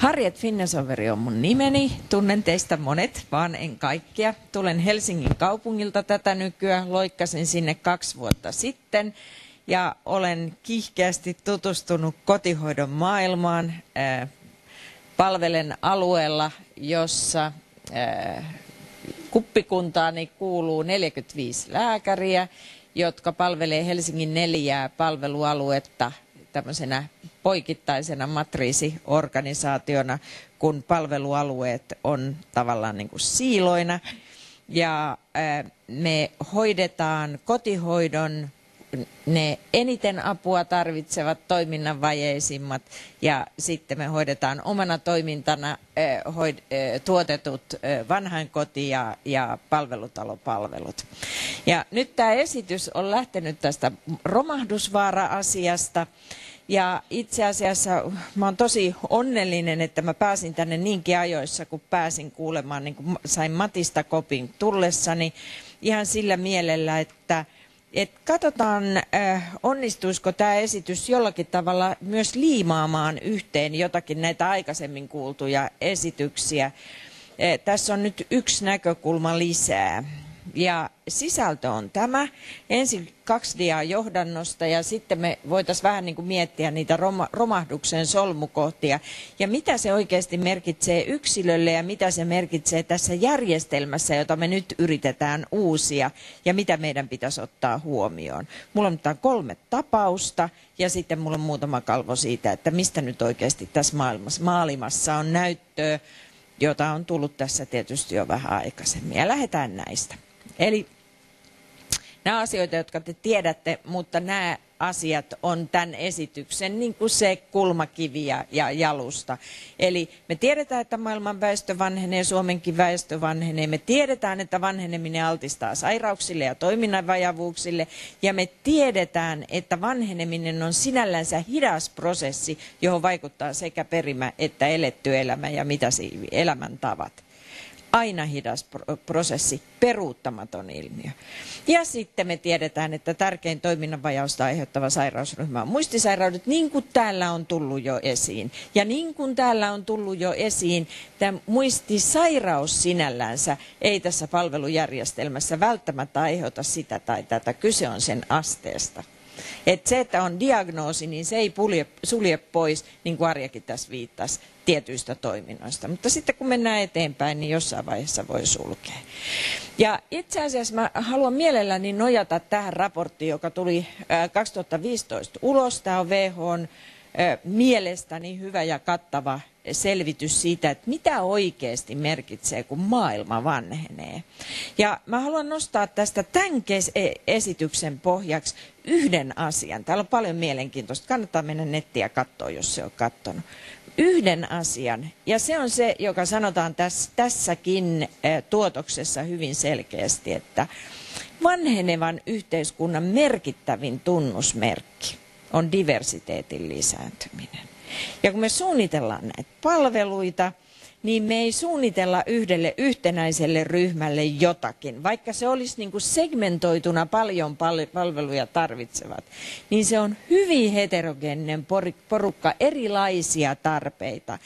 Harriet Finnesoveri on mun nimeni. Tunnen teistä monet, vaan en kaikkia. Tulen Helsingin kaupungilta tätä nykyään. Loikkasin sinne kaksi vuotta sitten ja olen kiihkeästi tutustunut kotihoidon maailmaan. Äh, palvelen alueella, jossa äh, kuppikuntaani kuuluu 45 lääkäriä, jotka palvelee Helsingin neljää palvelualuetta tämmöisenä poikittaisena matriisiorganisaationa, kun palvelualueet on tavallaan niin kuin siiloina. Ja me hoidetaan kotihoidon ne eniten apua tarvitsevat toiminnan vajeisimmat ja sitten me hoidetaan omana toimintana tuotetut vanhainkoti- ja, ja palvelutalopalvelut. Ja nyt tämä esitys on lähtenyt tästä romahdusvaara-asiasta. Ja itse asiassa mä olen tosi onnellinen, että mä pääsin tänne niinkin ajoissa, kun pääsin kuulemaan, niin kuin sain Matista kopin tullessani, ihan sillä mielellä, että et katsotaan, äh, onnistuisiko tämä esitys jollakin tavalla myös liimaamaan yhteen jotakin näitä aikaisemmin kuultuja esityksiä. Äh, tässä on nyt yksi näkökulma lisää. Ja sisältö on tämä. Ensin kaksi diaa johdannosta ja sitten me voitaisiin vähän niin kuin miettiä niitä romahduksen solmukohtia. Ja mitä se oikeasti merkitsee yksilölle ja mitä se merkitsee tässä järjestelmässä, jota me nyt yritetään uusia ja mitä meidän pitäisi ottaa huomioon. Mulla on nyt kolme tapausta ja sitten mulla on muutama kalvo siitä, että mistä nyt oikeasti tässä maailmassa, maailmassa on näyttöä, jota on tullut tässä tietysti jo vähän aikaisemmin. Ja lähdetään näistä. Eli nämä asioita, jotka te tiedätte, mutta nämä asiat on tämän esityksen niin kuin se kulmakivi ja, ja jalusta. Eli me tiedetään, että maailman väestö vanhenee, Suomenkin väestö vanhenee. Me tiedetään, että vanheneminen altistaa sairauksille ja toiminnanvajavuuksille. Ja me tiedetään, että vanheneminen on sinällänsä hidas prosessi, johon vaikuttaa sekä perimä että eletty elämä ja mitä elämäntavat aina hidas prosessi, peruuttamaton ilmiö. Ja sitten me tiedetään, että tärkein toiminnanvajausta aiheuttava sairausryhmä on muistisairaudet, niin kuin täällä on tullut jo esiin. Ja niin kuin täällä on tullut jo esiin, tämä muistisairaus sinällänsä ei tässä palvelujärjestelmässä välttämättä aiheuta sitä tai tätä. Kyse on sen asteesta. Et se, että on diagnoosi, niin se ei pulje, sulje pois, niin kuin Arjakin tässä viittasi, tietyistä toiminnoista. Mutta sitten kun mennään eteenpäin, niin jossain vaiheessa voi sulkea. Ja itse asiassa mä haluan mielelläni nojata tähän raporttiin, joka tuli 2015 ulos. Tämä on WHOn mielestäni hyvä ja kattava selvitys siitä, että mitä oikeasti merkitsee, kun maailma vanhenee. Ja mä haluan nostaa tästä tämän e- esityksen pohjaksi yhden asian. Täällä on paljon mielenkiintoista. Kannattaa mennä nettiä katsoa, jos se on katsonut. Yhden asian, ja se on se, joka sanotaan tässä, tässäkin tuotoksessa hyvin selkeästi, että vanhenevan yhteiskunnan merkittävin tunnusmerkki on diversiteetin lisääntyminen. Ja kun me suunnitellaan näitä palveluita, niin me ei suunnitella yhdelle yhtenäiselle ryhmälle jotakin. Vaikka se olisi niin kuin segmentoituna paljon palveluja tarvitsevat, niin se on hyvin heterogeeninen porukka, erilaisia tarpeita.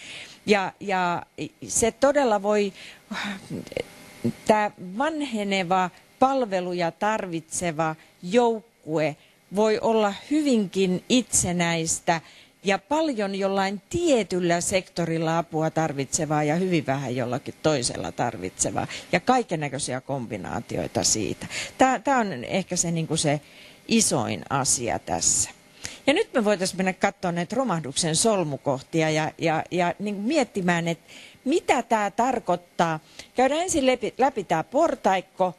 Ja, ja se todella voi, tämä vanheneva palveluja tarvitseva joukkue voi olla hyvinkin itsenäistä ja paljon jollain tietyllä sektorilla apua tarvitsevaa ja hyvin vähän jollakin toisella tarvitsevaa. Ja kaiken näköisiä kombinaatioita siitä. Tämä on ehkä se, niin kuin se isoin asia tässä. Ja nyt me voitaisiin mennä katsomaan näitä romahduksen solmukohtia ja, ja, ja niin miettimään, että mitä tämä tarkoittaa. Käydään ensin läpi, läpi tämä portaikko,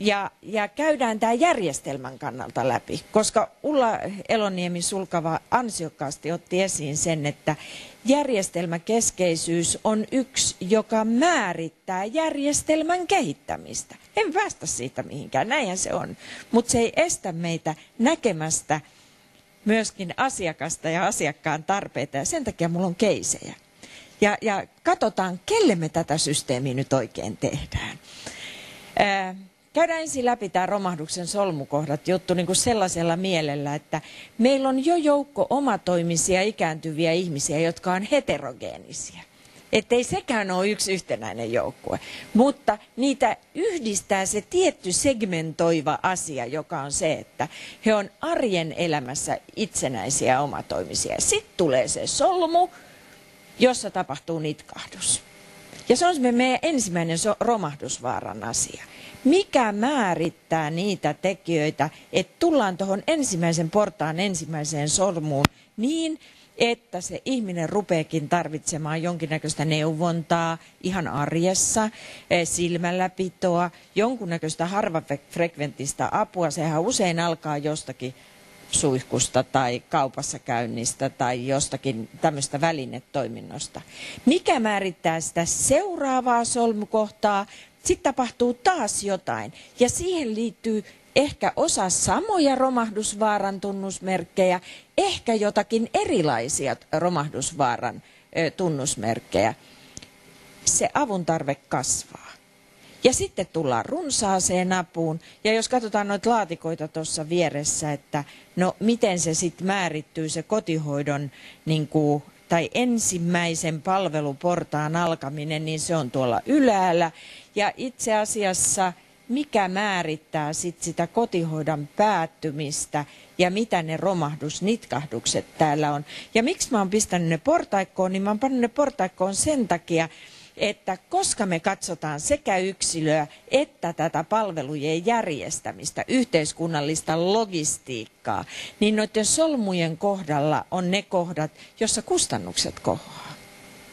ja, ja käydään tämä järjestelmän kannalta läpi, koska Ulla Eloniemi Sulkava ansiokkaasti otti esiin sen, että järjestelmäkeskeisyys on yksi, joka määrittää järjestelmän kehittämistä. En päästä siitä mihinkään, näinhän se on, mutta se ei estä meitä näkemästä myöskin asiakasta ja asiakkaan tarpeita ja sen takia mulla on keisejä. Ja, ja katsotaan, kelle me tätä systeemiä nyt oikein tehdään. Ää, käydään ensin läpi tämä romahduksen solmukohdat juttu niin kuin sellaisella mielellä, että meillä on jo joukko omatoimisia ikääntyviä ihmisiä, jotka on heterogeenisia. Että ei sekään ole yksi yhtenäinen joukkue, mutta niitä yhdistää se tietty segmentoiva asia, joka on se, että he on arjen elämässä itsenäisiä omatoimisia. Sitten tulee se solmu, jossa tapahtuu nitkahdus. Ja se on se meidän ensimmäinen romahdusvaaran asia. Mikä määrittää niitä tekijöitä, että tullaan tuohon ensimmäisen portaan ensimmäiseen solmuun niin, että se ihminen rupeekin tarvitsemaan jonkinnäköistä neuvontaa ihan arjessa, eh, silmälläpitoa, jonkunnäköistä harvafrekventistä apua. Sehän usein alkaa jostakin suihkusta tai kaupassa käynnistä tai jostakin tämmöistä välinetoiminnosta. Mikä määrittää sitä seuraavaa solmukohtaa? Sitten tapahtuu taas jotain ja siihen liittyy ehkä osa samoja romahdusvaaran tunnusmerkkejä, ehkä jotakin erilaisia romahdusvaaran tunnusmerkkejä. Se avun tarve kasvaa. Ja sitten tullaan runsaaseen apuun. Ja jos katsotaan noita laatikoita tuossa vieressä, että no miten se sitten määrittyy se kotihoidon niin kuin, tai ensimmäisen palveluportaan alkaminen, niin se on tuolla yläällä. Ja itse asiassa mikä määrittää sit sitä kotihoidon päättymistä ja mitä ne romahdusnitkahdukset täällä on. Ja miksi mä oon pistänyt ne portaikkoon, niin mä oon pannut ne portaikkoon sen takia, että koska me katsotaan sekä yksilöä että tätä palvelujen järjestämistä, yhteiskunnallista logistiikkaa, niin noiden solmujen kohdalla on ne kohdat, jossa kustannukset kohoaa.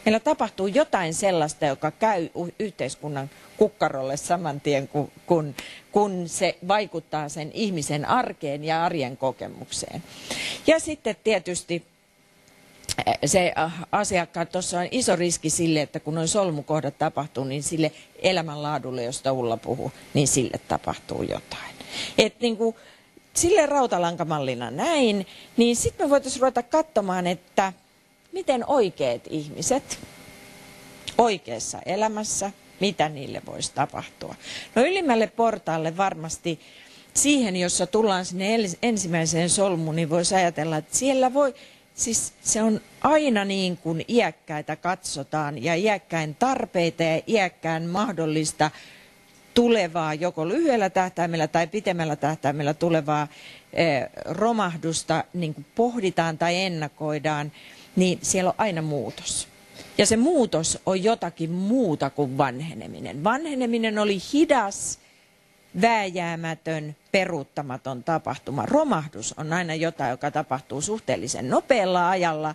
Meillä tapahtuu jotain sellaista, joka käy yhteiskunnan kukkarolle saman tien, kun, kun, kun se vaikuttaa sen ihmisen arkeen ja arjen kokemukseen. Ja sitten tietysti se eh, asiakkaat, tuossa on iso riski sille, että kun noin solmukohdat tapahtuu, niin sille elämänlaadulle, josta Ulla puhuu, niin sille tapahtuu jotain. Et niin kuin, sille rautalankamallina näin, niin sitten me voitaisiin ruveta katsomaan, että miten oikeat ihmiset oikeassa elämässä, mitä niille voisi tapahtua. No ylimmälle portaalle varmasti siihen, jossa tullaan sinne ensimmäiseen solmuun, niin voisi ajatella, että siellä voi, siis se on aina niin kuin iäkkäitä katsotaan ja iäkkäin tarpeita ja iäkkään mahdollista tulevaa joko lyhyellä tähtäimellä tai pitemmällä tähtäimellä tulevaa eh, romahdusta niin kuin pohditaan tai ennakoidaan, niin siellä on aina muutos. Ja se muutos on jotakin muuta kuin vanheneminen. Vanheneminen oli hidas, vääjäämätön, peruuttamaton tapahtuma. Romahdus on aina jotain, joka tapahtuu suhteellisen nopealla ajalla.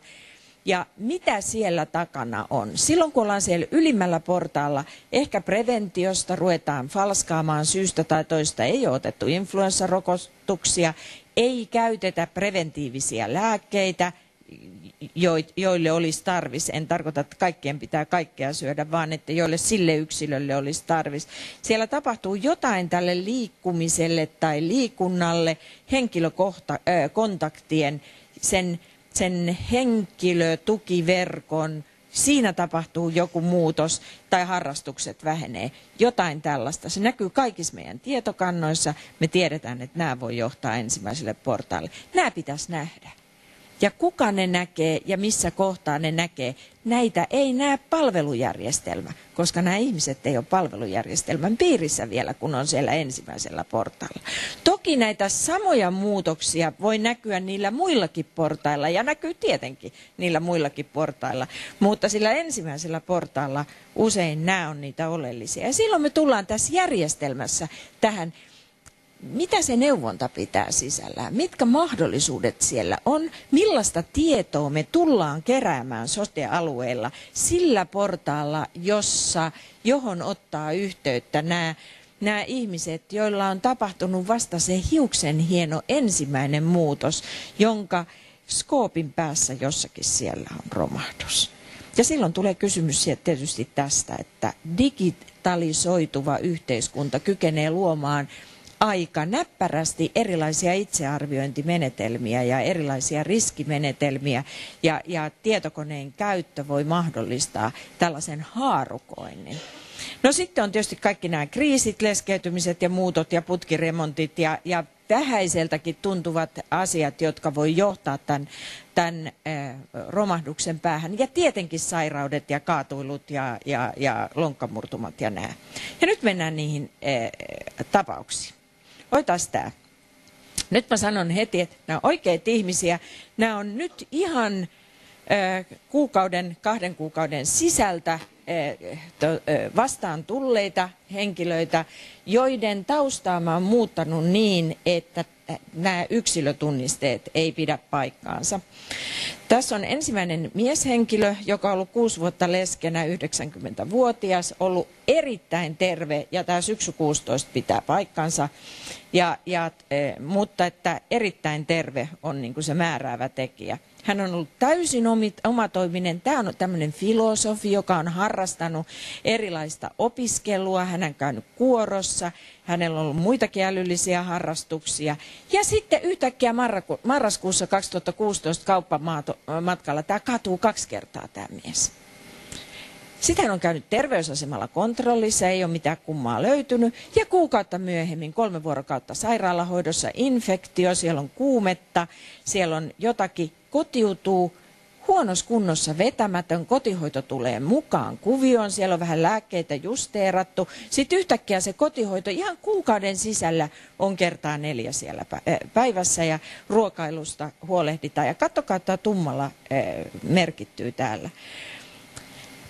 Ja mitä siellä takana on? Silloin kun ollaan siellä ylimmällä portaalla, ehkä preventiosta ruvetaan falskaamaan syystä tai toista. Ei ole otettu influenssarokotuksia, ei käytetä preventiivisiä lääkkeitä, joille olisi tarvis. En tarkoita, että kaikkien pitää kaikkea syödä, vaan että joille sille yksilölle olisi tarvis. Siellä tapahtuu jotain tälle liikkumiselle tai liikunnalle, henkilökontaktien, sen, sen henkilötukiverkon, siinä tapahtuu joku muutos tai harrastukset vähenee. Jotain tällaista. Se näkyy kaikissa meidän tietokannoissa. Me tiedetään, että nämä voi johtaa ensimmäiselle portaalle. Nämä pitäisi nähdä ja kuka ne näkee ja missä kohtaa ne näkee, näitä ei näe palvelujärjestelmä, koska nämä ihmiset ei ole palvelujärjestelmän piirissä vielä, kun on siellä ensimmäisellä portailla. Toki näitä samoja muutoksia voi näkyä niillä muillakin portailla ja näkyy tietenkin niillä muillakin portailla, mutta sillä ensimmäisellä portailla usein nämä on niitä oleellisia. Ja silloin me tullaan tässä järjestelmässä tähän mitä se neuvonta pitää sisällään? Mitkä mahdollisuudet siellä on? Millaista tietoa me tullaan keräämään sote-alueella sillä portaalla, jossa, johon ottaa yhteyttä nämä nämä ihmiset, joilla on tapahtunut vasta se hiuksen hieno ensimmäinen muutos, jonka skoopin päässä jossakin siellä on romahdus. Ja silloin tulee kysymys tietysti tästä, että digitalisoituva yhteiskunta kykenee luomaan aika näppärästi erilaisia itsearviointimenetelmiä ja erilaisia riskimenetelmiä ja, ja tietokoneen käyttö voi mahdollistaa tällaisen haarukoinnin. No sitten on tietysti kaikki nämä kriisit, leskeytymiset ja muutot ja putkiremontit ja, ja vähäiseltäkin tuntuvat asiat, jotka voi johtaa tämän, tämän romahduksen päähän. Ja tietenkin sairaudet ja kaatuilut ja, ja, ja lonkkamurtumat ja nämä. Ja nyt mennään niihin äh, tapauksiin. Oitas tämä. Nyt mä sanon heti, että nämä oikeat ihmisiä, nämä on nyt ihan kuukauden, kahden kuukauden sisältä vastaan tulleita henkilöitä, joiden taustaa mä oon muuttanut niin, että nämä yksilötunnisteet ei pidä paikkaansa. Tässä on ensimmäinen mieshenkilö, joka on ollut kuusi vuotta leskenä, 90-vuotias, ollut erittäin terve ja tämä syksy 16 pitää paikkansa. Ja, ja, mutta että erittäin terve on niin kuin se määräävä tekijä. Hän on ollut täysin omatoiminen. Tämä on tämmöinen filosofi, joka on harrastanut erilaista opiskelua. Hän on käynyt kuorossa. Hänellä on ollut muitakin älyllisiä harrastuksia. Ja sitten yhtäkkiä marraskuussa 2016 kauppamatkalla tämä katuu kaksi kertaa tämä mies. Sitten hän on käynyt terveysasemalla kontrollissa, ei ole mitään kummaa löytynyt. Ja kuukautta myöhemmin, kolme vuorokautta sairaalahoidossa, infektio, siellä on kuumetta, siellä on jotakin kotiutuu huonossa kunnossa vetämätön, kotihoito tulee mukaan kuvioon, siellä on vähän lääkkeitä justeerattu. Sitten yhtäkkiä se kotihoito ihan kuukauden sisällä on kertaa neljä siellä eh, päivässä ja ruokailusta huolehditaan. Ja katsokaa, että tummalla eh, merkittyy täällä.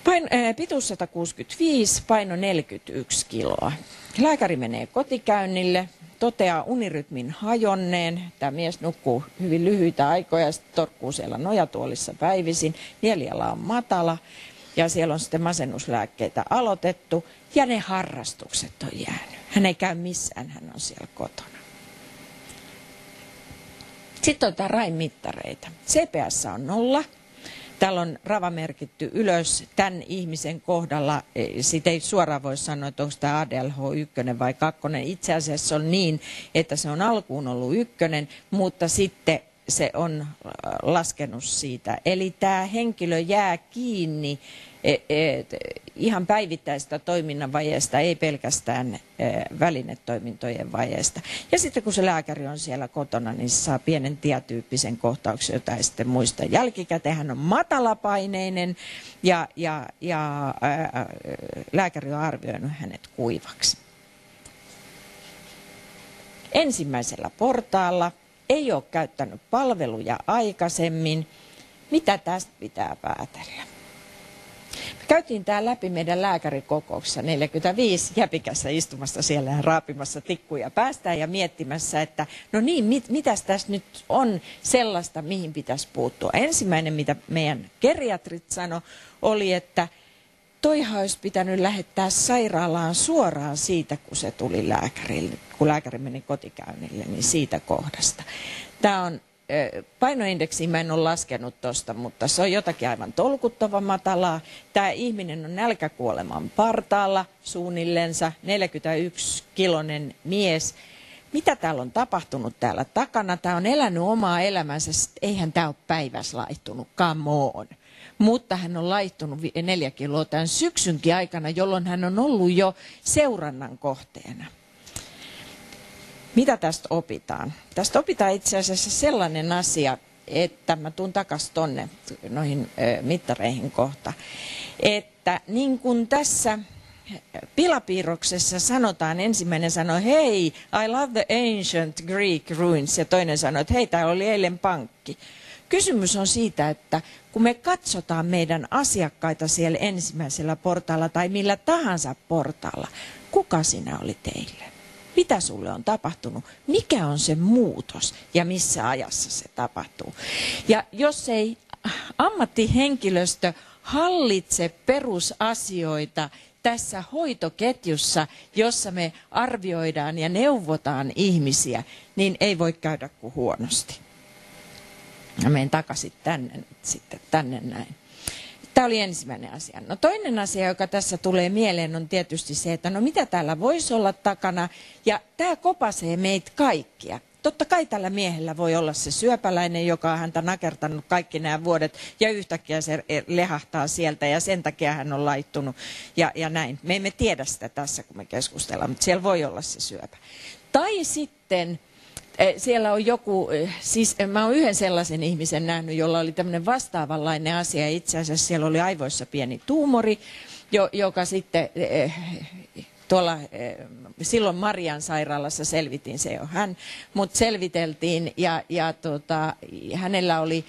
Pain, eh, pituus 165, paino 41 kiloa. Lääkäri menee kotikäynnille, toteaa unirytmin hajonneen. Tämä mies nukkuu hyvin lyhyitä aikoja ja torkkuu siellä nojatuolissa päivisin. Mieliala on matala ja siellä on sitten masennuslääkkeitä aloitettu ja ne harrastukset on jäänyt. Hän ei käy missään, hän on siellä kotona. Sitten on rain mittareita. CPS on nolla, Täällä on rava merkitty ylös tämän ihmisen kohdalla. Siitä ei suoraan voi sanoa, että onko tämä ADLH 1 vai 2. Itse asiassa on niin, että se on alkuun ollut ykkönen, mutta sitten se on laskenut siitä. Eli tämä henkilö jää kiinni E, e, ihan päivittäistä toiminnan vajeesta, ei pelkästään e, välinetoimintojen vajeesta. Ja sitten kun se lääkäri on siellä kotona, niin se saa pienen tietyyppisen kohtauksen, jota ei sitten muista jälkikäteen. Hän on matalapaineinen ja, ja, ja ää, lääkäri on arvioinut hänet kuivaksi. Ensimmäisellä portaalla ei ole käyttänyt palveluja aikaisemmin. Mitä tästä pitää päätellä? Käytiin tämä läpi meidän lääkärikokouksessa 45 jäpikässä istumassa siellä ja raapimassa tikkuja päästään ja miettimässä, että no niin, mit, mitäs tässä nyt on sellaista, mihin pitäisi puuttua. Ensimmäinen, mitä meidän geriatrit sanoi, oli, että toihan olisi pitänyt lähettää sairaalaan suoraan siitä, kun se tuli lääkärille, kun lääkäri meni kotikäynnille, niin siitä kohdasta. Tämä on painoindeksiä mä en ole laskenut tuosta, mutta se on jotakin aivan tolkuttavan matalaa. Tämä ihminen on nälkäkuoleman partaalla suunnillensa, 41 kilonen mies. Mitä täällä on tapahtunut täällä takana? Tämä on elänyt omaa elämänsä, eihän tämä ole päivässä laittunut, come on. Mutta hän on laittunut neljä kiloa tämän syksynkin aikana, jolloin hän on ollut jo seurannan kohteena. Mitä tästä opitaan? Tästä opitaan itse asiassa sellainen asia, että mä tuun takaisin tonne noihin mittareihin kohta, että niin kuin tässä pilapiirroksessa sanotaan, ensimmäinen sanoi, hei, I love the ancient Greek ruins, ja toinen sanoi, että hei, täällä oli eilen pankki. Kysymys on siitä, että kun me katsotaan meidän asiakkaita siellä ensimmäisellä portaalla tai millä tahansa portaalla, kuka sinä oli teille? Mitä sulle on tapahtunut? Mikä on se muutos ja missä ajassa se tapahtuu? Ja jos ei ammattihenkilöstö hallitse perusasioita tässä hoitoketjussa, jossa me arvioidaan ja neuvotaan ihmisiä, niin ei voi käydä kuin huonosti. Ja menen takaisin tänne, sitten tänne näin. Tämä oli ensimmäinen asia. No toinen asia, joka tässä tulee mieleen, on tietysti se, että no mitä täällä voisi olla takana. Ja tämä kopasee meitä kaikkia. Totta kai tällä miehellä voi olla se syöpäläinen, joka on häntä nakertanut kaikki nämä vuodet ja yhtäkkiä se lehahtaa sieltä ja sen takia hän on laittunut ja, ja näin. Me emme tiedä sitä tässä, kun me keskustellaan, mutta siellä voi olla se syöpä. Tai sitten siellä on joku, eh, siis eh, mä oon yhden sellaisen ihmisen nähnyt, jolla oli tämmöinen vastaavanlainen asia. Itse asiassa siellä oli aivoissa pieni tuumori, joka sitten tuolla silloin Marian sairaalassa selvitin se jo hän, mutta selviteltiin ja, ja tota, hänellä oli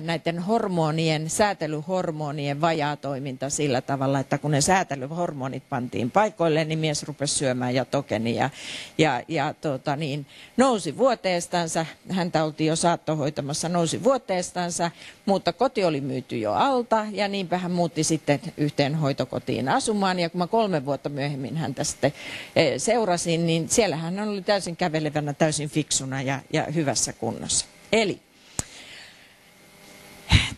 näiden hormonien, säätelyhormonien vajaa toiminta sillä tavalla, että kun ne säätelyhormonit pantiin paikoille, niin mies rupesi syömään ja tokeni ja, ja, tota, niin, nousi vuoteestansa, häntä oltiin jo saattohoitamassa, nousi vuoteestansa, mutta koti oli myyty jo alta ja niinpä hän muutti sitten yhteen hoitokotiin asumaan ja kun mä kolme vuotta myöhemmin häntä sitten seurasin, niin siellä hän oli täysin kävelevänä, täysin fiksuna ja, ja hyvässä kunnossa. Eli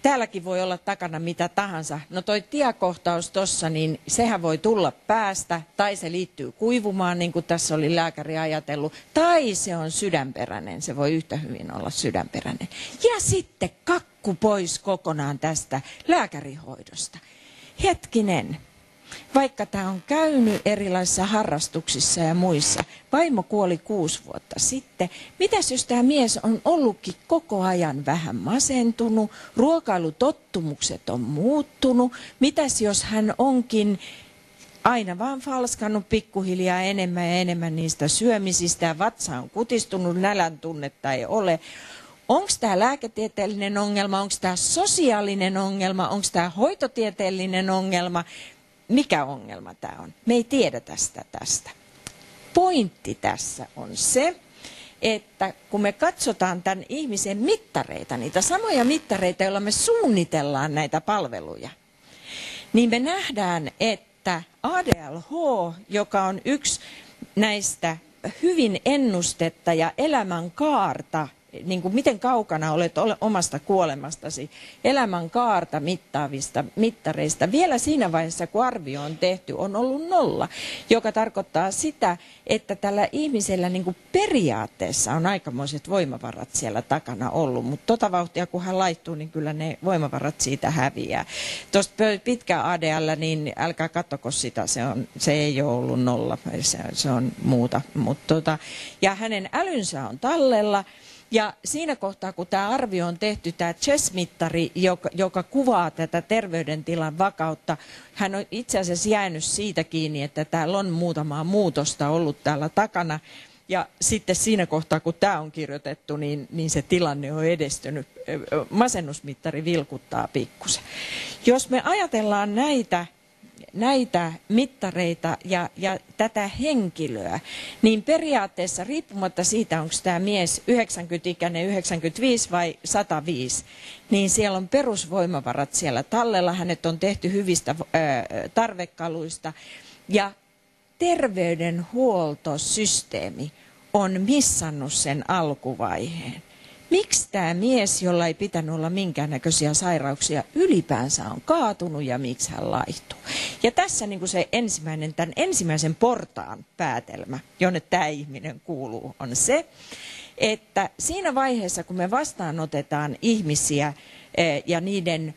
täälläkin voi olla takana mitä tahansa. No toi tiekohtaus tuossa, niin sehän voi tulla päästä, tai se liittyy kuivumaan, niin kuin tässä oli lääkäri ajatellut, tai se on sydänperäinen, se voi yhtä hyvin olla sydänperäinen. Ja sitten kakku pois kokonaan tästä lääkärihoidosta. Hetkinen, vaikka tämä on käynyt erilaisissa harrastuksissa ja muissa. Vaimo kuoli kuusi vuotta sitten. Mitäs jos tämä mies on ollutkin koko ajan vähän masentunut, ruokailutottumukset on muuttunut. Mitäs jos hän onkin aina vaan falskannut pikkuhiljaa enemmän ja enemmän niistä syömisistä ja vatsa on kutistunut, nälän tunnetta ei ole. Onko tämä lääketieteellinen ongelma, onko tämä sosiaalinen ongelma, onko tämä hoitotieteellinen ongelma, mikä ongelma tämä on. Me ei tiedä tästä tästä. Pointti tässä on se, että kun me katsotaan tämän ihmisen mittareita, niitä samoja mittareita, joilla me suunnitellaan näitä palveluja, niin me nähdään, että ADLH, joka on yksi näistä hyvin ennustetta ja elämän kaarta niin kuin miten kaukana olet omasta kuolemastasi, elämän kaarta mittaavista mittareista. Vielä siinä vaiheessa, kun arvio on tehty, on ollut nolla, joka tarkoittaa sitä, että tällä ihmisellä niin kuin periaatteessa on aikamoiset voimavarat siellä takana ollut, mutta tota vauhtia kun hän laittuu, niin kyllä ne voimavarat siitä häviää. Tuosta pitkä ADL, niin älkää katsoko sitä, se, on, se ei ole ollut nolla, se, se on muuta. Mut tota, ja hänen älynsä on tallella, ja siinä kohtaa, kun tämä arvio on tehty, tämä CHES-mittari, joka, joka kuvaa tätä terveydentilan vakautta, hän on itse asiassa jäänyt siitä kiinni, että täällä on muutamaa muutosta ollut täällä takana. Ja sitten siinä kohtaa, kun tämä on kirjoitettu, niin, niin se tilanne on edestynyt. Masennusmittari vilkuttaa pikkusen. Jos me ajatellaan näitä näitä mittareita ja, ja tätä henkilöä, niin periaatteessa riippumatta siitä, onko tämä mies 90-ikäinen, 95 vai 105, niin siellä on perusvoimavarat siellä tallella. Hänet on tehty hyvistä ää, tarvekaluista ja terveydenhuoltosysteemi on missannut sen alkuvaiheen. Miksi tämä mies, jolla ei pitänyt olla minkäännäköisiä sairauksia, ylipäänsä on kaatunut ja miksi hän laihtuu? Ja tässä niin kuin se ensimmäinen, tämän ensimmäisen portaan päätelmä, jonne tämä ihminen kuuluu, on se, että siinä vaiheessa, kun me vastaanotetaan ihmisiä eh, ja niiden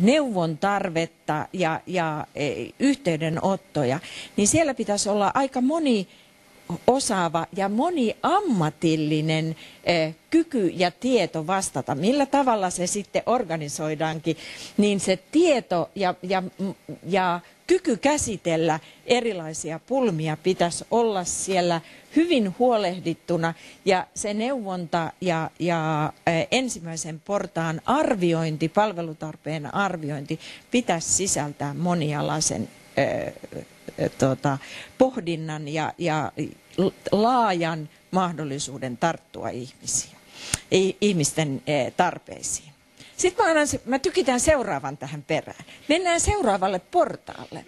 neuvon tarvetta ja, ja eh, yhteydenottoja, niin siellä pitäisi olla aika moni osaava ja moniammatillinen eh, kyky ja tieto vastata. Millä tavalla se sitten organisoidaankin, niin se tieto ja, ja, ja kyky käsitellä erilaisia pulmia pitäisi olla siellä hyvin huolehdittuna ja se neuvonta ja, ja eh, ensimmäisen portaan arviointi, palvelutarpeen arviointi pitäisi sisältää monialaisen tuota, pohdinnan ja, ja laajan mahdollisuuden tarttua ihmisiä, ihmisten e, tarpeisiin. Sitten mä, annan, mä tykitän seuraavan tähän perään. Mennään seuraavalle portaalle.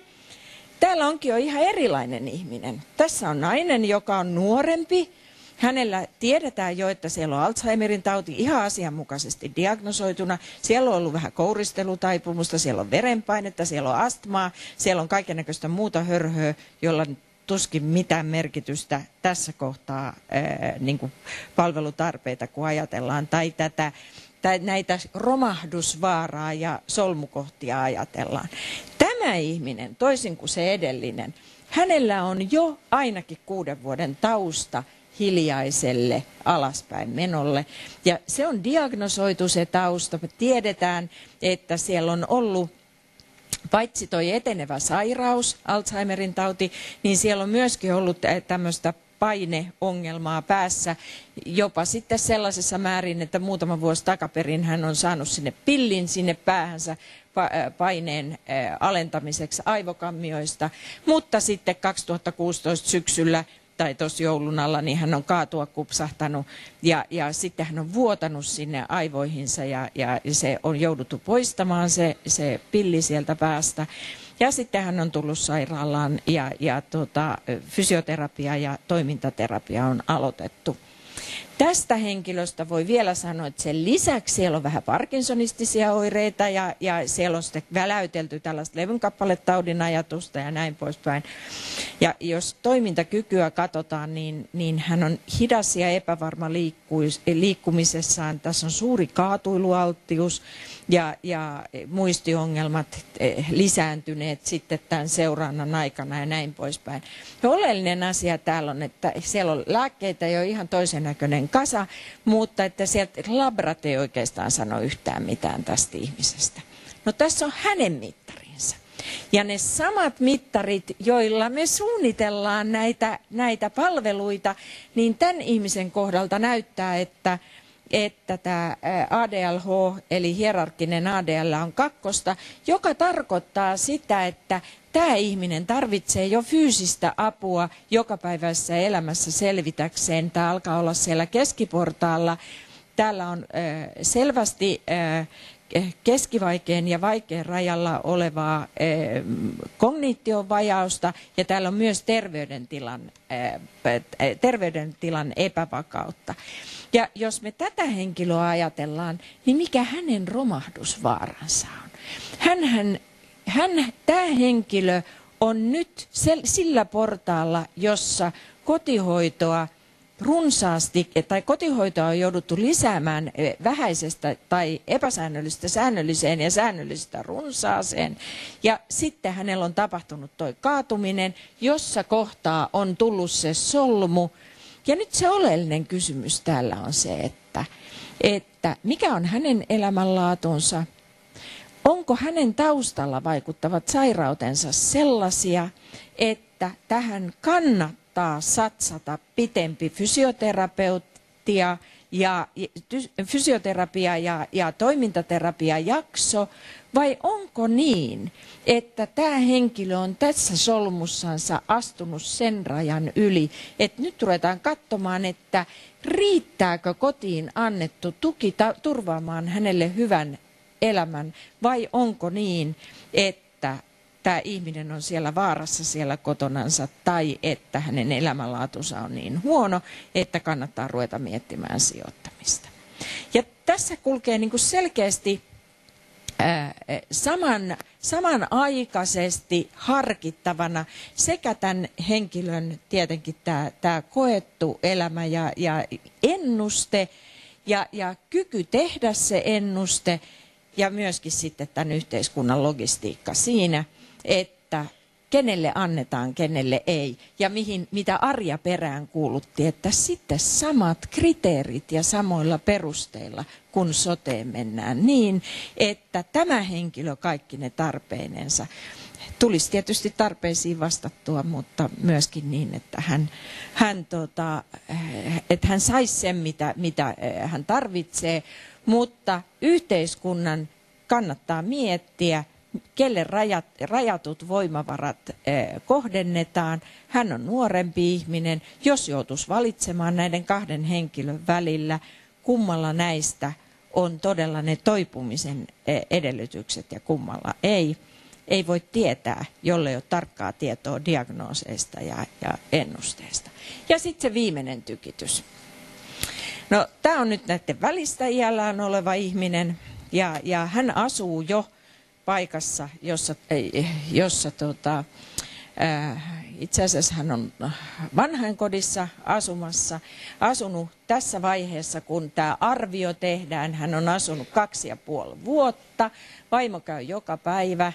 Täällä onkin jo ihan erilainen ihminen. Tässä on nainen, joka on nuorempi. Hänellä tiedetään jo, että siellä on Alzheimerin tauti ihan asianmukaisesti diagnosoituna. Siellä on ollut vähän kouristelutaipumusta, siellä on verenpainetta, siellä on astmaa, siellä on kaikennäköistä muuta hörhöä, jolla tuskin mitään merkitystä tässä kohtaa ää, niin kuin palvelutarpeita, kun ajatellaan, tai tätä tai näitä romahdusvaaraa ja solmukohtia ajatellaan. Tämä ihminen, toisin kuin se edellinen, hänellä on jo ainakin kuuden vuoden tausta hiljaiselle alaspäin menolle. Ja se on diagnosoitu se tausta. Me tiedetään, että siellä on ollut paitsi tuo etenevä sairaus, Alzheimerin tauti, niin siellä on myöskin ollut tämmöistä paineongelmaa päässä, jopa sitten sellaisessa määrin, että muutama vuosi takaperin hän on saanut sinne pillin sinne päähänsä paineen alentamiseksi aivokammioista, mutta sitten 2016 syksyllä tai tuossa joulun alla, niin hän on kaatua kupsahtanut ja, ja sitten hän on vuotanut sinne aivoihinsa ja, ja se on jouduttu poistamaan se, se pilli sieltä päästä. Ja sitten hän on tullut sairaalaan ja, ja tota, fysioterapia ja toimintaterapia on aloitettu. Tästä henkilöstä voi vielä sanoa, että sen lisäksi siellä on vähän parkinsonistisia oireita ja, ja siellä on sitten väläytelty tällaista levynkappaletaudin ajatusta ja näin poispäin. Ja jos toimintakykyä katsotaan, niin, niin hän on hidas ja epävarma liikkuis, liikkumisessaan. Tässä on suuri kaatuilualttius ja, ja muistiongelmat eh, lisääntyneet sitten tämän seurannan aikana ja näin poispäin. Oleellinen asia täällä on, että siellä on lääkkeitä jo ihan toisen näköinen kasa, mutta että sieltä labrat ei oikeastaan sano yhtään mitään tästä ihmisestä. No tässä on hänen mittarinsa. Ja ne samat mittarit, joilla me suunnitellaan näitä, näitä palveluita, niin tämän ihmisen kohdalta näyttää, että että tämä ADLH eli hierarkkinen ADL on kakkosta, joka tarkoittaa sitä, että tämä ihminen tarvitsee jo fyysistä apua jokapäiväisessä elämässä selvitäkseen. Tämä alkaa olla siellä keskiportaalla. Täällä on selvästi keskivaikean ja vaikean rajalla olevaa kognitiovajausta ja täällä on myös terveydentilan, terveydentilan epävakautta. Ja jos me tätä henkilöä ajatellaan, niin mikä hänen romahdusvaaransa on? Hänhän, hän, tämä henkilö on nyt sillä portaalla, jossa kotihoitoa runsaasti, tai kotihoitoa on jouduttu lisäämään eh, vähäisestä tai epäsäännöllistä säännölliseen ja säännöllisestä runsaaseen. Ja sitten hänellä on tapahtunut tuo kaatuminen, jossa kohtaa on tullut se solmu, ja nyt se oleellinen kysymys täällä on se, että, että mikä on hänen elämänlaatunsa, onko hänen taustalla vaikuttavat sairautensa sellaisia, että tähän kannattaa satsata pitempi fysioterapeuttia ja fysioterapia ja, ja toimintaterapia jakso, vai onko niin, että tämä henkilö on tässä solmussansa astunut sen rajan yli, että nyt ruvetaan katsomaan, että riittääkö kotiin annettu tuki turvaamaan hänelle hyvän elämän, vai onko niin, että tämä ihminen on siellä vaarassa siellä kotonansa tai että hänen elämänlaatunsa on niin huono, että kannattaa ruveta miettimään sijoittamista. Ja tässä kulkee niin kuin selkeästi saman, samanaikaisesti harkittavana sekä tämän henkilön tietenkin tämä, tämä koettu elämä ja, ja ennuste ja, ja kyky tehdä se ennuste ja myöskin sitten tämän yhteiskunnan logistiikka siinä, että kenelle annetaan, kenelle ei. Ja mihin, mitä Arja perään kuulutti, että sitten samat kriteerit ja samoilla perusteilla, kun soteen mennään. Niin, että tämä henkilö kaikki ne tarpeinensa. Tulisi tietysti tarpeisiin vastattua, mutta myöskin niin, että hän, hän, tota, että hän saisi sen, mitä, mitä eh, hän tarvitsee, mutta yhteiskunnan kannattaa miettiä, kelle rajat, rajatut voimavarat eh, kohdennetaan. Hän on nuorempi ihminen. Jos joutuisi valitsemaan näiden kahden henkilön välillä, kummalla näistä on todella ne toipumisen eh, edellytykset ja kummalla ei. ei voi tietää, jolle ei ole tarkkaa tietoa diagnooseista ja, ja ennusteista. Ja sitten se viimeinen tykitys. No, tämä on nyt näiden välistä iällään oleva ihminen ja, ja hän asuu jo paikassa, jossa, jossa äh, itse asiassa hän on vanhainkodissa asumassa, asunut tässä vaiheessa, kun tämä arvio tehdään. Hän on asunut kaksi ja puoli vuotta, vaimo käy joka päivä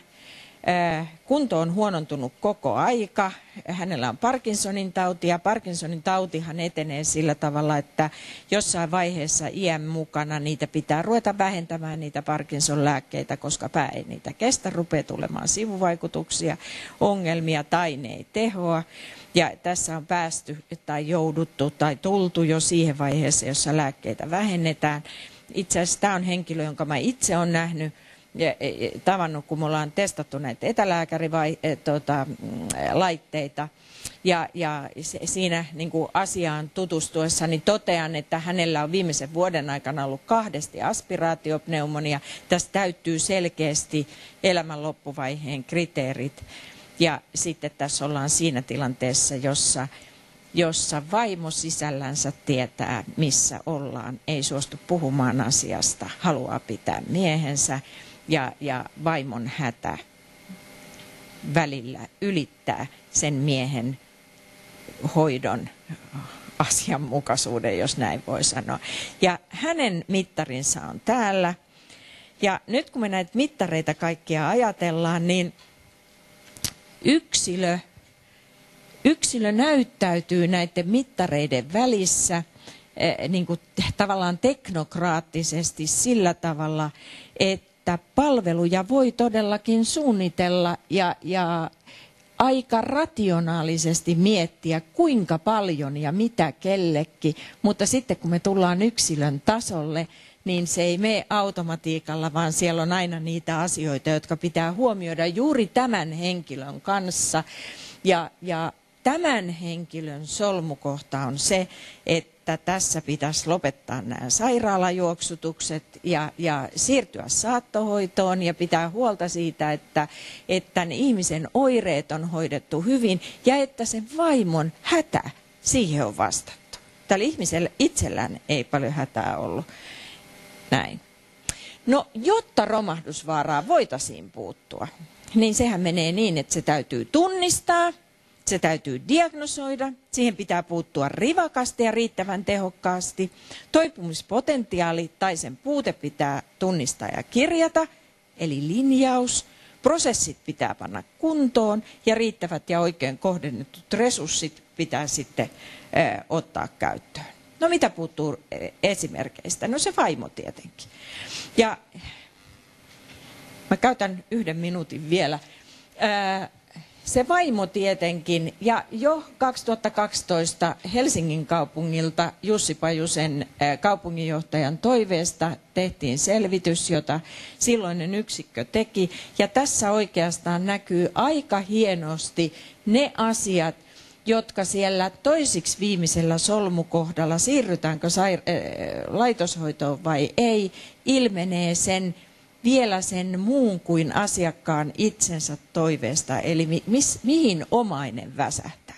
kunto on huonontunut koko aika. Hänellä on Parkinsonin tauti ja Parkinsonin tautihan etenee sillä tavalla, että jossain vaiheessa iän mukana niitä pitää ruveta vähentämään niitä Parkinson lääkkeitä, koska pää ei niitä kestä, rupeaa tulemaan sivuvaikutuksia, ongelmia tai ne ei tehoa. Ja tässä on päästy tai jouduttu tai tultu jo siihen vaiheeseen, jossa lääkkeitä vähennetään. Itse asiassa tämä on henkilö, jonka mä itse olen nähnyt tavannut, kun me ollaan testattu näitä etälääkärilaitteita. E, ja, ja siinä niin kuin asiaan tutustuessa niin totean, että hänellä on viimeisen vuoden aikana ollut kahdesti aspiraatiopneumonia. Tässä täyttyy selkeästi elämän loppuvaiheen kriteerit. Ja sitten tässä ollaan siinä tilanteessa, jossa, jossa vaimo sisällänsä tietää, missä ollaan, ei suostu puhumaan asiasta, haluaa pitää miehensä ja, ja vaimon hätä välillä ylittää sen miehen hoidon asianmukaisuuden, jos näin voi sanoa. Ja hänen mittarinsa on täällä. Ja nyt kun me näitä mittareita kaikkia ajatellaan, niin yksilö, yksilö näyttäytyy näiden mittareiden välissä eh, niin kuin tavallaan teknokraattisesti sillä tavalla, että että palveluja voi todellakin suunnitella ja, ja aika rationaalisesti miettiä, kuinka paljon ja mitä kellekin, mutta sitten kun me tullaan yksilön tasolle, niin se ei mene automatiikalla, vaan siellä on aina niitä asioita, jotka pitää huomioida juuri tämän henkilön kanssa. Ja, ja tämän henkilön solmukohta on se, että tässä pitäisi lopettaa nämä sairaalajuoksutukset ja, ja siirtyä saattohoitoon ja pitää huolta siitä, että, että tämän ihmisen oireet on hoidettu hyvin ja että sen vaimon hätä, siihen on vastattu. Tällä ihmisellä itsellään ei paljon hätää ollut. Näin. No, jotta romahdusvaaraa voitaisiin puuttua, niin sehän menee niin, että se täytyy tunnistaa – se täytyy diagnosoida, siihen pitää puuttua rivakasti ja riittävän tehokkaasti. Toipumispotentiaali tai sen puute pitää tunnistaa ja kirjata, eli linjaus. Prosessit pitää panna kuntoon ja riittävät ja oikein kohdennetut resurssit pitää sitten ö, ottaa käyttöön. No mitä puuttuu esimerkkeistä? No se vaimo tietenkin. Ja mä käytän yhden minuutin vielä. Ö, se vaimo tietenkin, ja jo 2012 Helsingin kaupungilta Jussi Pajusen kaupunginjohtajan toiveesta tehtiin selvitys, jota silloinen yksikkö teki. Ja tässä oikeastaan näkyy aika hienosti ne asiat, jotka siellä toisiksi viimeisellä solmukohdalla, siirrytäänkö laitoshoitoon vai ei, ilmenee sen vielä sen muun kuin asiakkaan itsensä toiveesta, eli mi, mis, mihin omainen väsähtää.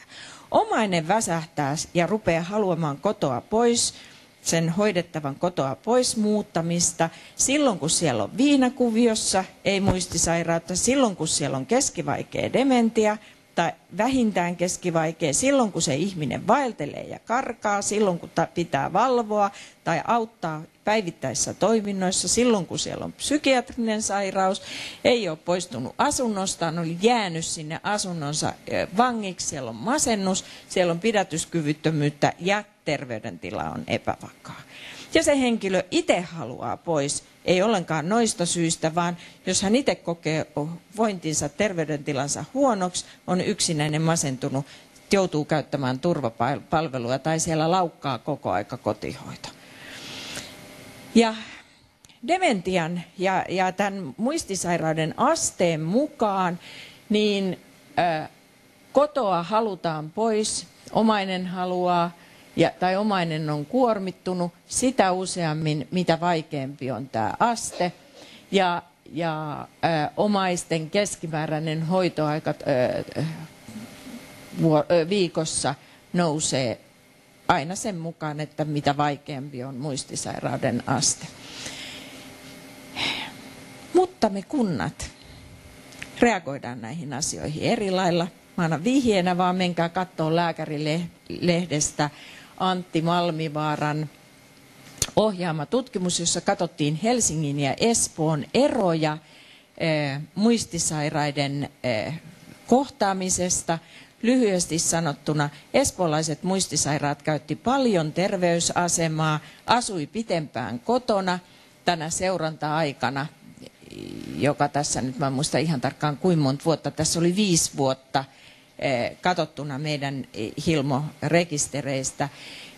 Omainen väsähtää ja rupeaa haluamaan kotoa pois, sen hoidettavan kotoa pois muuttamista, silloin kun siellä on viinakuviossa, ei muistisairautta, silloin kun siellä on keskivaikea dementia, tai vähintään keskivaikea silloin, kun se ihminen vaeltelee ja karkaa, silloin kun pitää valvoa tai auttaa päivittäisissä toiminnoissa, silloin kun siellä on psykiatrinen sairaus, ei ole poistunut asunnostaan, oli jäänyt sinne asunnonsa vangiksi, siellä on masennus, siellä on pidätyskyvyttömyyttä ja terveydentila on epävakaa. Ja se henkilö itse haluaa pois, ei ollenkaan noista syistä, vaan jos hän itse kokee vointinsa, terveydentilansa huonoksi, on yksinäinen masentunut, joutuu käyttämään turvapalvelua tai siellä laukkaa koko aika kotihoito. Ja dementian ja, ja tämän muistisairauden asteen mukaan, niin ö, kotoa halutaan pois, omainen haluaa, ja, tai omainen on kuormittunut, sitä useammin, mitä vaikeampi on tämä aste. Ja, ja ää, omaisten keskimääräinen hoitoaika ää, viikossa nousee aina sen mukaan, että mitä vaikeampi on muistisairauden aste. Mutta me kunnat reagoidaan näihin asioihin eri lailla. Mä annan vihjeenä vaan menkää katsoa lääkärilehdestä Antti Malmivaaran ohjaama tutkimus, jossa katsottiin Helsingin ja Espoon eroja eh, muistisairaiden eh, kohtaamisesta. Lyhyesti sanottuna, espoolaiset muistisairaat käytti paljon terveysasemaa, asui pitempään kotona tänä seuranta-aikana, joka tässä nyt, mä en muista ihan tarkkaan kuinka monta vuotta, tässä oli viisi vuotta katsottuna meidän Hilmo-rekistereistä.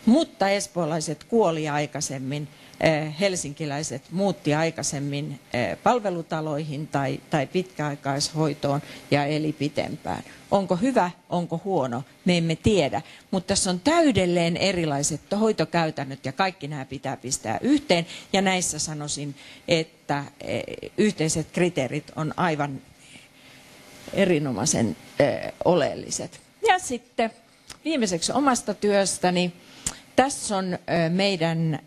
Mutta espoolaiset kuoli aikaisemmin, eh, helsinkiläiset muutti aikaisemmin eh, palvelutaloihin tai, tai pitkäaikaishoitoon ja eli pitempään. Onko hyvä, onko huono, me emme tiedä. Mutta tässä on täydelleen erilaiset hoitokäytännöt ja kaikki nämä pitää pistää yhteen. Ja näissä sanoisin, että eh, yhteiset kriteerit on aivan erinomaisen oleelliset. Ja sitten viimeiseksi omasta työstäni tässä on meidän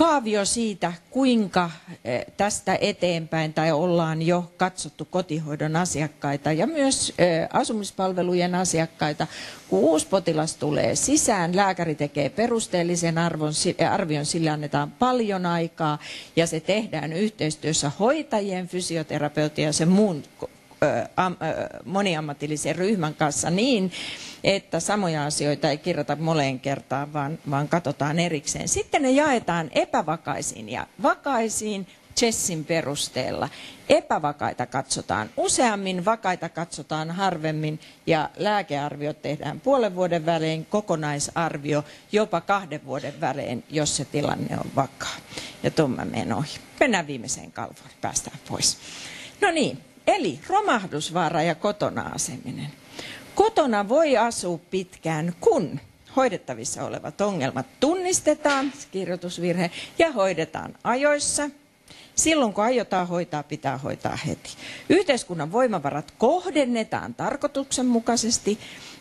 kaavio siitä, kuinka tästä eteenpäin tai ollaan jo katsottu kotihoidon asiakkaita ja myös asumispalvelujen asiakkaita. Kun uusi potilas tulee sisään, lääkäri tekee perusteellisen arvon, arvion, sille annetaan paljon aikaa ja se tehdään yhteistyössä hoitajien, fysioterapeutin ja sen muun moniammatillisen ryhmän kanssa niin, että samoja asioita ei kirjata moleen kertaan, vaan, vaan katsotaan erikseen. Sitten ne jaetaan epävakaisiin ja vakaisiin Chessin perusteella. Epävakaita katsotaan useammin, vakaita katsotaan harvemmin ja lääkearviot tehdään puolen vuoden välein, kokonaisarvio jopa kahden vuoden välein, jos se tilanne on vakaa. Ja tuon mä menen ohi. Mennään viimeiseen kalvoon, päästään pois. No niin, eli romahdusvaara ja kotona aseminen. Kotona voi asua pitkään, kun hoidettavissa olevat ongelmat tunnistetaan, kirjoitusvirhe, ja hoidetaan ajoissa. Silloin kun aiotaan hoitaa, pitää hoitaa heti. Yhteiskunnan voimavarat kohdennetaan tarkoituksenmukaisesti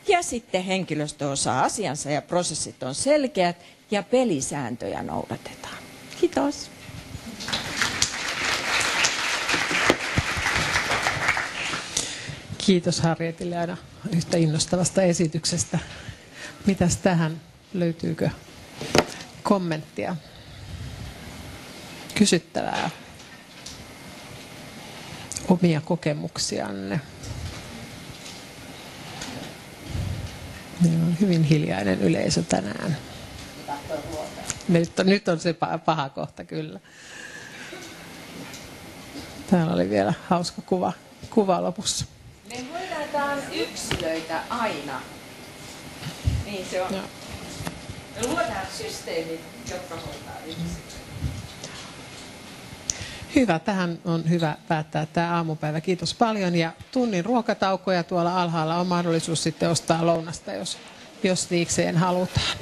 ja sitten henkilöstö osaa asiansa ja prosessit on selkeät ja pelisääntöjä noudatetaan. Kiitos. Kiitos Harrietille aina yhtä innostavasta esityksestä. Mitäs tähän löytyykö kommenttia? Kysyttävää? Omia kokemuksianne? Meillä on hyvin hiljainen yleisö tänään. Nyt on, nyt on se paha kohta kyllä. Täällä oli vielä hauska kuva, kuva lopussa. Hoidetaan yksilöitä aina. Niin se on. Me luodaan systeemit, jotka hoitaa yksilöitä. Hyvä, tähän on hyvä päättää tämä aamupäivä. Kiitos paljon ja tunnin ruokataukoja tuolla alhaalla on mahdollisuus sitten ostaa lounasta, jos, jos liikseen halutaan.